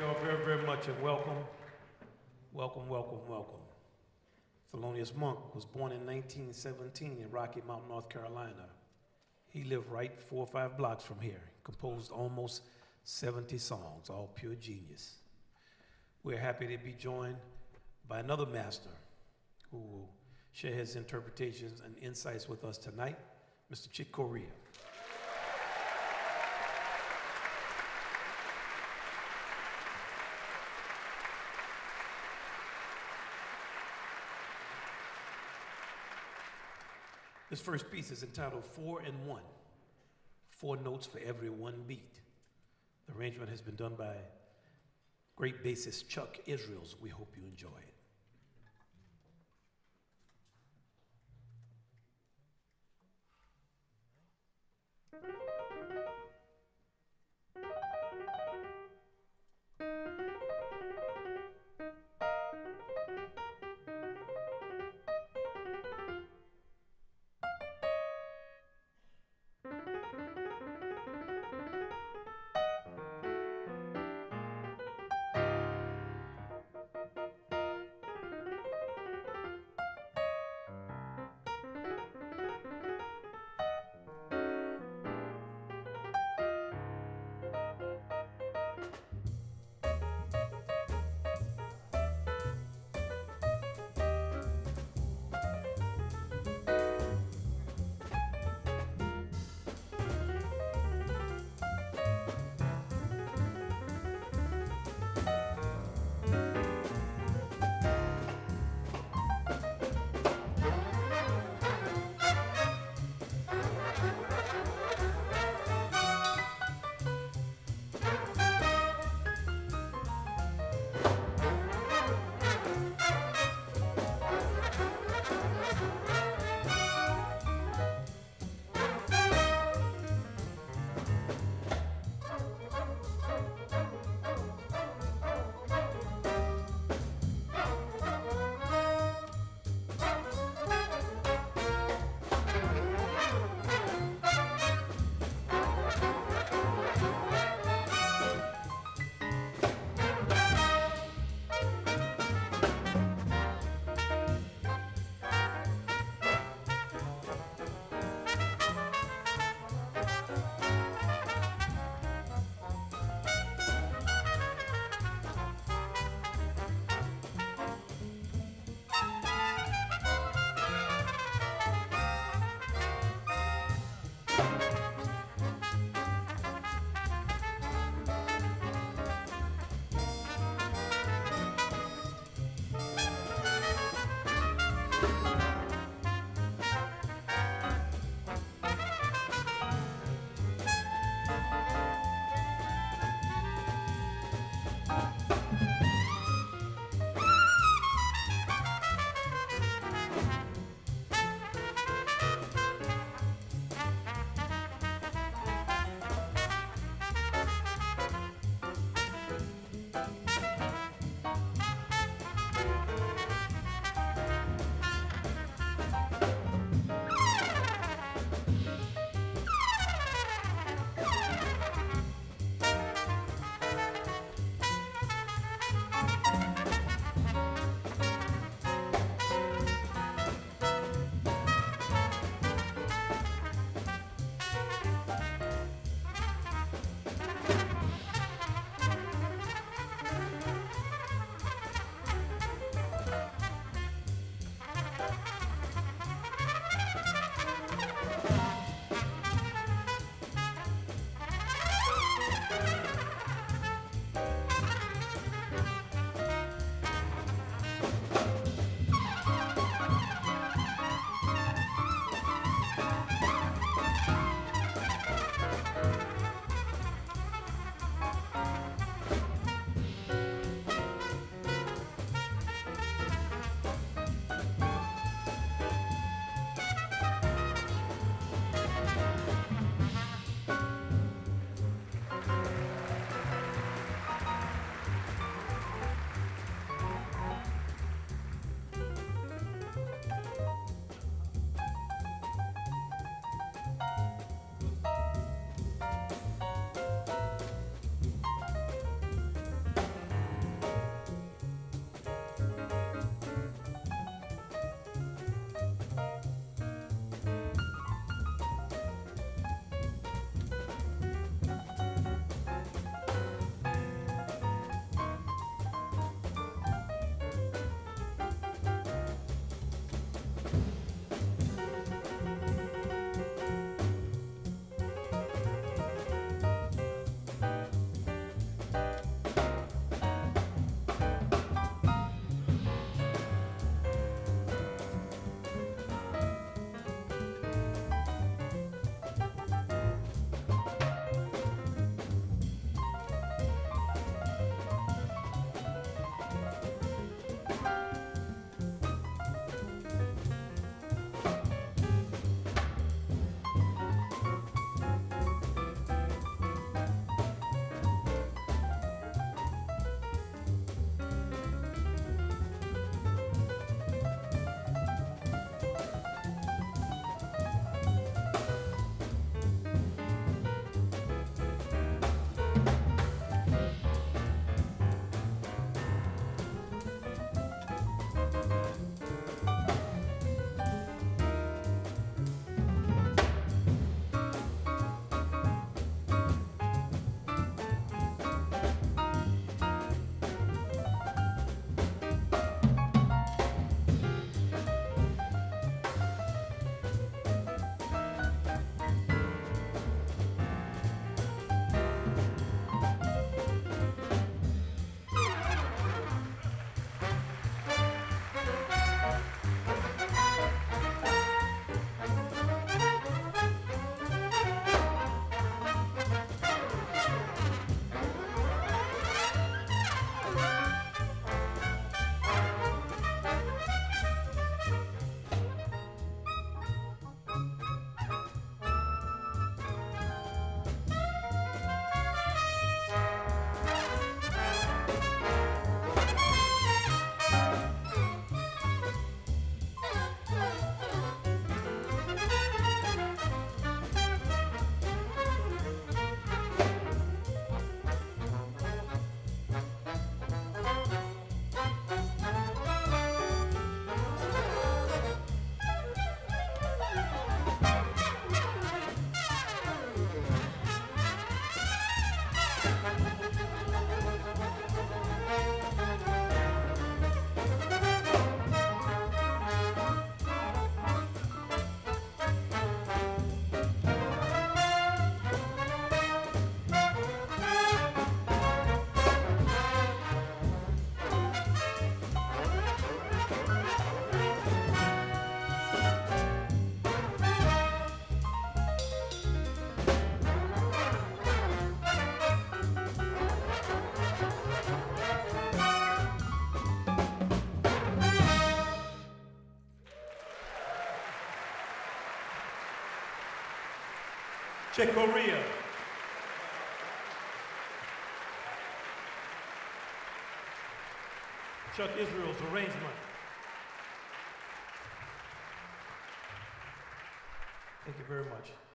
you all very, very much and welcome. Welcome, welcome, welcome. Thelonious Monk was born in 1917 in Rocky Mount, North Carolina. He lived right four or five blocks from here, composed almost 70 songs, all pure genius. We're happy to be joined by another master who will share his interpretations and insights with us tonight, Mr. Chick Corea. This first piece is entitled Four in One. Four notes for every one beat. The arrangement has been done by great bassist Chuck Israels. We hope you enjoy it. Chick Corea. Chuck Israels' arrangement. Thank you very much.